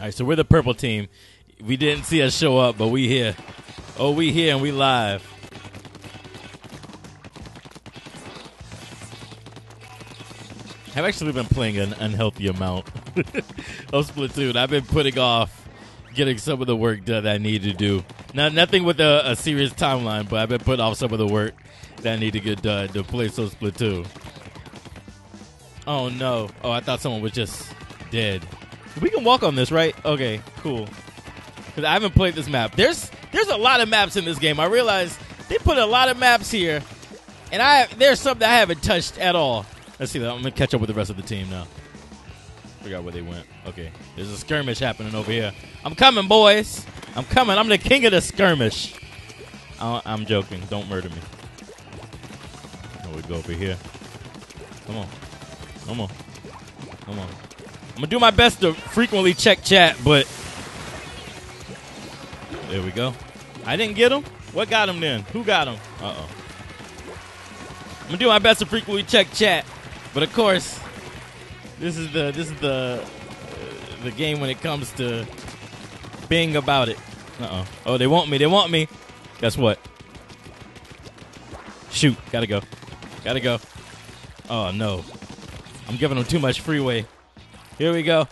All right, so we're the purple team. We didn't see us show up, but we here. Oh, we here and we live. I've actually been playing an unhealthy amount of Splatoon. I've been putting off getting some of the work done that I need to do. Not nothing with a, a serious timeline, but I've been putting off some of the work that I need to get done to play some Splatoon. Oh no! Oh, I thought someone was just dead. We can walk on this, right? Okay, cool. Because I haven't played this map. There's there's a lot of maps in this game. I realize they put a lot of maps here, and I there's some that I haven't touched at all. Let's see. I'm gonna catch up with the rest of the team now. Out where they went. Okay, there's a skirmish happening over here. I'm coming, boys. I'm coming. I'm the king of the skirmish. I- I'm joking. Don't murder me. Oh, we go over here. Come on. Come on. Come on. I'm gonna do my best to frequently check chat, but there we go. I didn't get him. What got him then? Who got him? Uh oh. I'm gonna do my best to frequently check chat, but of course, this is the this is the uh, the game when it comes to being about it. Uh oh. Oh, they want me. They want me. Guess what? Shoot. Gotta go. Gotta go. Oh no. I'm giving them too much freeway. Here we go.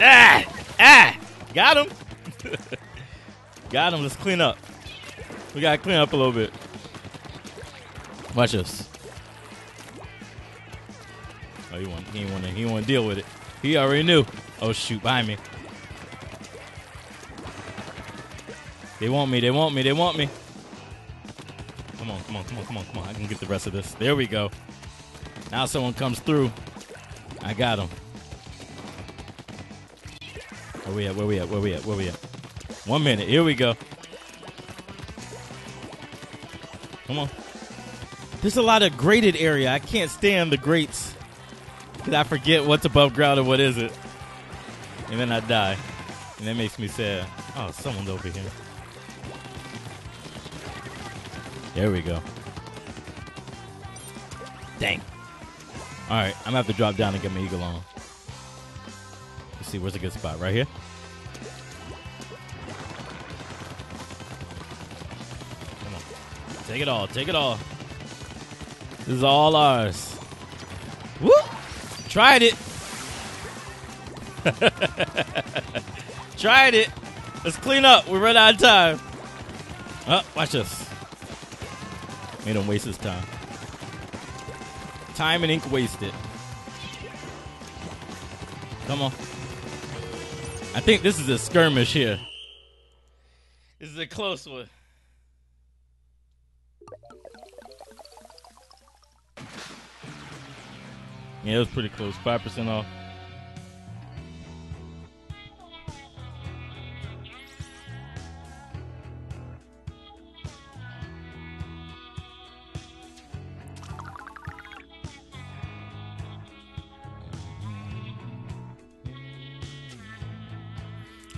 Ah! Ah! Got him. Got him. Let's clean up. We gotta clean up a little bit. Watch this. Oh, he want he want to he want to deal with it. He already knew. Oh shoot, behind me. They want me. They want me. They want me. Come on, come on, come on, come on, come on. I can get the rest of this. There we go. Now someone comes through. I got him. Where we at? Where we at? Where we at? Where we at? One minute. Here we go. Come on. There's a lot of graded area. I can't stand the grates. Because I forget what's above ground and what isn't. And then I die. And that makes me sad. Oh, someone's over here. There we go. Dang. All right, I'm gonna have to drop down and get my eagle on. Let's see, where's a good spot? Right here. Come on, take it all, take it all. This is all ours. Woo! Tried it. Tried it. Let's clean up. We run out of time. Oh, watch this. Made him waste his time. Time and ink wasted. Come on. I think this is a skirmish here. This is a close one. Yeah, it was pretty close. 5% off.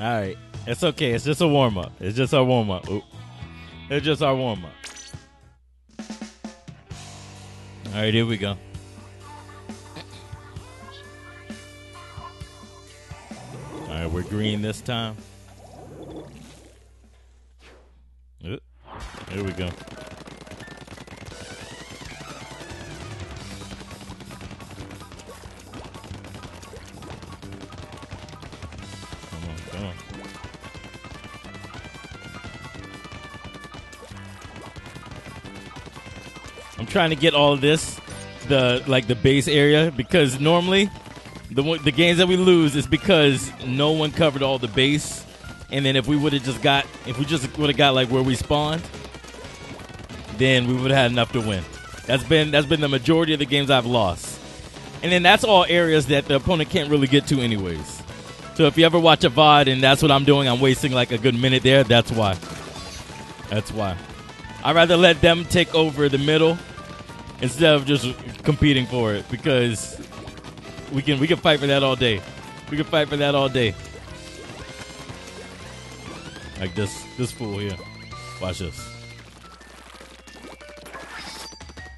All right. It's okay. It's just a warm up. It's just our warm up. It's just our warm up. All right, here we go. All right, we're green this time. Here we go. Trying to get all this, the like the base area, because normally the the games that we lose is because no one covered all the base, and then if we would have just got, if we just would have got like where we spawned, then we would have had enough to win. That's been that's been the majority of the games I've lost, and then that's all areas that the opponent can't really get to anyways. So if you ever watch a VOD and that's what I'm doing, I'm wasting like a good minute there. That's why. That's why. I'd rather let them take over the middle instead of just competing for it because we can we can fight for that all day. We can fight for that all day. Like this this fool here. Watch this.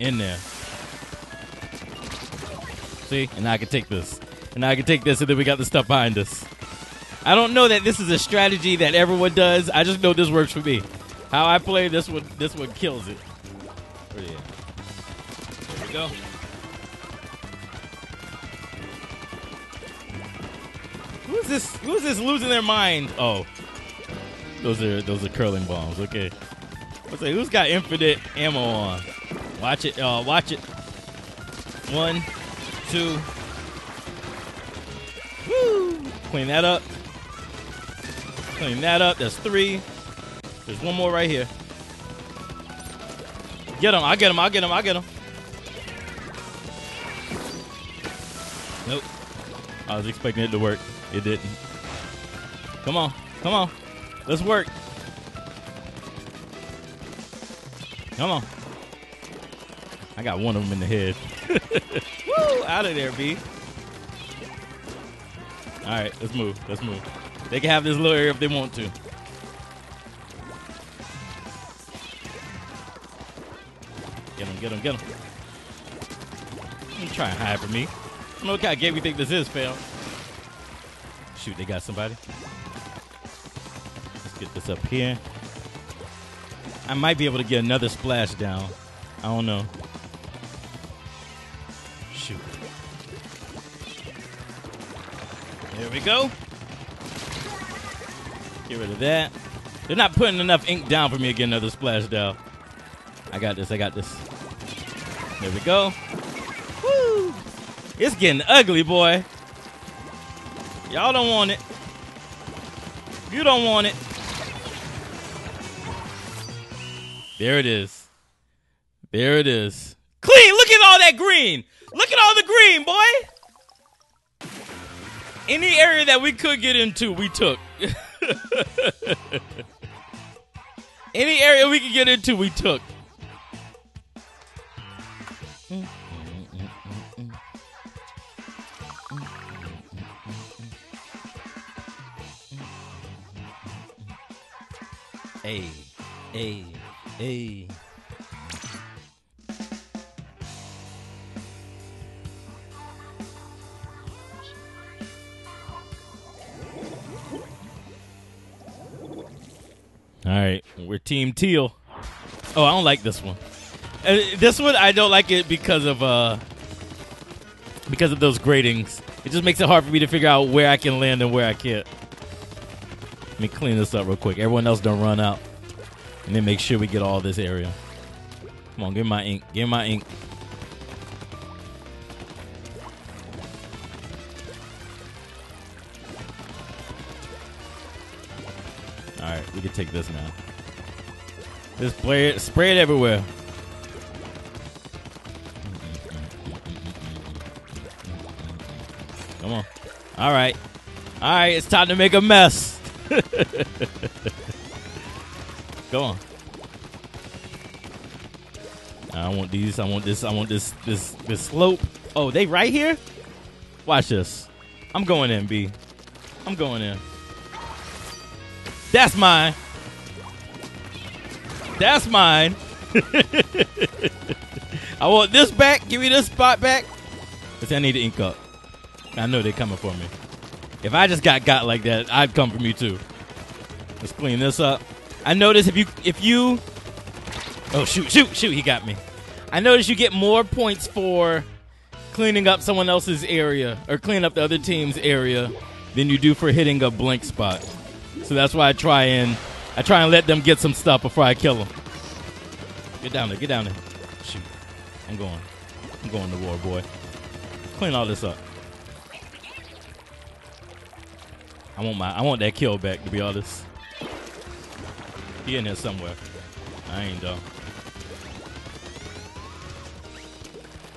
In there. See? And I can take this. And I can take this, and then we got the stuff behind us. I don't know that this is a strategy that everyone does. I just know this works for me. How I play this one, this one kills it. We go. Who's this? Who's this losing their mind? Oh, those are those are curling bombs. Okay. Let's say who's got infinite ammo on? Watch it. Uh, watch it. One, two. Woo! Clean that up. Clean that up. That's three. There's one more right here. Get him. I get him. I get him. I get him. Nope. I was expecting it to work. It didn't. Come on. Come on. Let's work. Come on. I got one of them in the head. Woo! Out of there, B. All right, let's move. Let's move. They can have this little area if they want to. Get him, get him, get him. You try and hide from me. I know what kind of game you think this is, fam. Shoot, they got somebody. Let's get this up here. I might be able to get another splash down. I don't know. Shoot. There we go. Get rid of that. They're not putting enough ink down for me to get another splash down. I got this. I got this. There we go. It's getting ugly, boy. Y'all don't want it. You don't want it. There it is. There it is. Clean. Look at all that green. Look at all the green, boy. Any area that we could get into, we took. Any area we could get into, we took. Hey, hey, hey. All right, we're Team Teal. Oh, I don't like this one. Uh, this one I don't like it because of uh because of those gratings. It just makes it hard for me to figure out where I can land and where I can't. Let me clean this up real quick. Everyone else don't run out, and then make sure we get all this area. Come on, give my ink. Give my ink. All right, we can take this now. Just spray it, spray it everywhere. Come on. All right. All right, it's time to make a mess. Go on. I want these. I want this. I want this. This. This slope. Oh, they right here. Watch this. I'm going in, B. I'm going in. That's mine. That's mine. I want this back. Give me this spot back. Cause I need to ink up. I know they're coming for me. If I just got got like that, I'd come for you too. Let's clean this up. I notice if you if you Oh shoot, shoot, shoot, he got me. I notice you get more points for cleaning up someone else's area or cleaning up the other team's area than you do for hitting a blank spot. So that's why I try and I try and let them get some stuff before I kill them. Get down there, get down there. Shoot. I'm going. I'm going to war, boy. Clean all this up. I want my I want that kill back to be honest. He in here somewhere. I ain't though.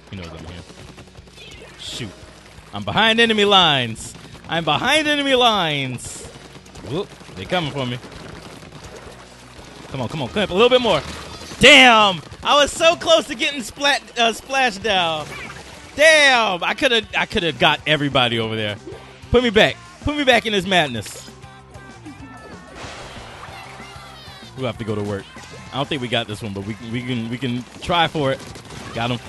He knows I'm here. Shoot. I'm behind enemy lines. I'm behind enemy lines. Whoop. They coming for me. Come on, come on, clamp a little bit more. Damn! I was so close to getting splat uh, splashed down. Damn! I could have I could have got everybody over there. Put me back. Put me back in this madness. We'll have to go to work. I don't think we got this one, but we, we can we can try for it. Got him.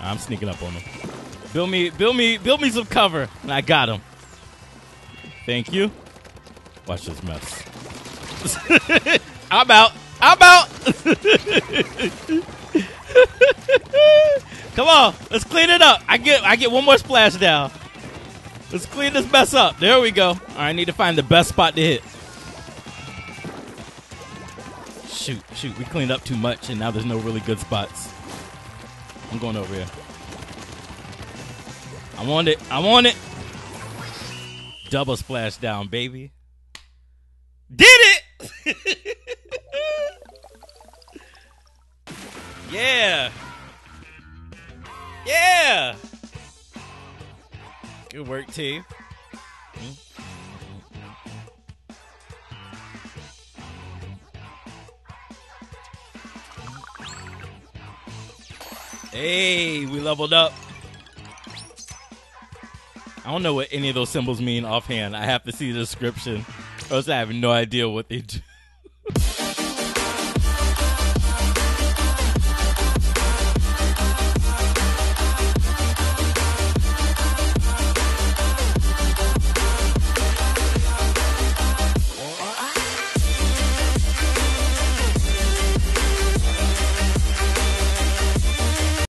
I'm sneaking up on him. Build me, build me, build me some cover, and I got him. Thank you. Watch this mess. I'm out. I'm out. Come on, let's clean it up. I get, I get one more splash down. Let's clean this mess up. There we go. All right, I need to find the best spot to hit. Shoot, shoot, we cleaned up too much, and now there's no really good spots. I'm going over here. I want it. I want it. Double splash down, baby. Good work, team. Hey, we leveled up. I don't know what any of those symbols mean offhand. I have to see the description, or else I have no idea what they do.